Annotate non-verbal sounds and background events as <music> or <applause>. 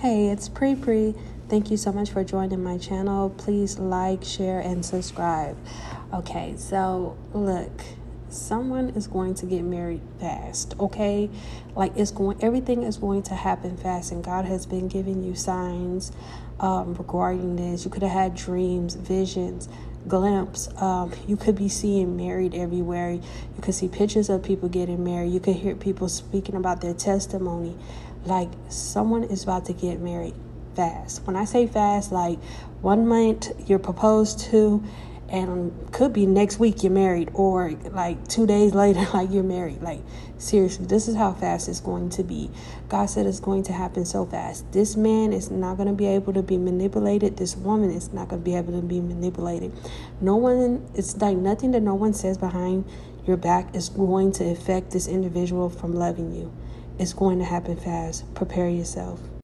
Hey, it's Pre Pre. Thank you so much for joining my channel. Please like, share, and subscribe. Okay, so look, someone is going to get married fast, okay? Like it's going, everything is going to happen fast, and God has been giving you signs um, regarding this. You could have had dreams, visions, glimpse. Um, you could be seeing married everywhere. You could see pictures of people getting married. You could hear people speaking about their testimony. Like someone is about to get married fast. When I say fast, like one month you're proposed to, and could be next week you're married, or like two days <laughs> later, like you're married. Like, seriously, this is how fast it's going to be. God said it's going to happen so fast. This man is not going to be able to be manipulated. This woman is not going to be able to be manipulated. No one, it's like nothing that no one says behind your back is going to affect this individual from loving you. It's going to happen fast. Prepare yourself.